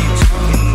you talking